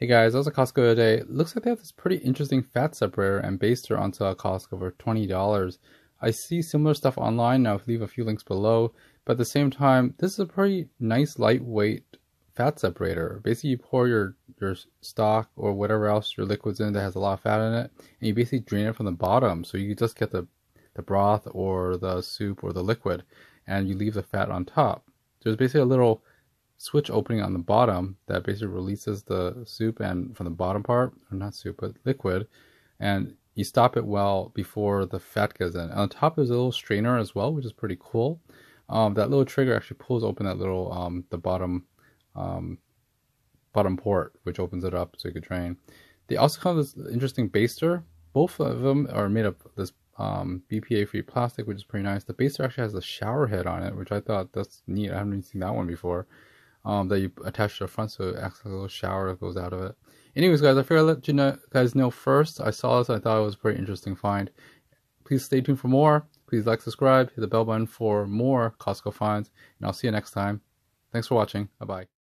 Hey guys, I was at Costco today. Looks like they have this pretty interesting fat separator and baster on sale at Costco for $20. I see similar stuff online, now. I'll leave a few links below, but at the same time, this is a pretty nice lightweight fat separator. Basically, you pour your, your stock or whatever else your liquid's in that has a lot of fat in it, and you basically drain it from the bottom, so you just get the, the broth or the soup or the liquid, and you leave the fat on top. There's basically a little switch opening on the bottom that basically releases the soup and from the bottom part, or not soup, but liquid, and you stop it well before the fat goes in. On top is a little strainer as well, which is pretty cool. Um, that little trigger actually pulls open that little um, the bottom um, bottom port, which opens it up so you can drain. They also come with this interesting baster. Both of them are made of this um, BPA-free plastic, which is pretty nice. The baster actually has a shower head on it, which I thought that's neat. I haven't seen that one before um, that you attach to the front so it acts like a little shower that goes out of it. Anyways, guys, I figured I'd let you know, guys know first. I saw this I thought it was a pretty interesting find. Please stay tuned for more. Please like, subscribe, hit the bell button for more Costco finds, and I'll see you next time. Thanks for watching. Bye-bye.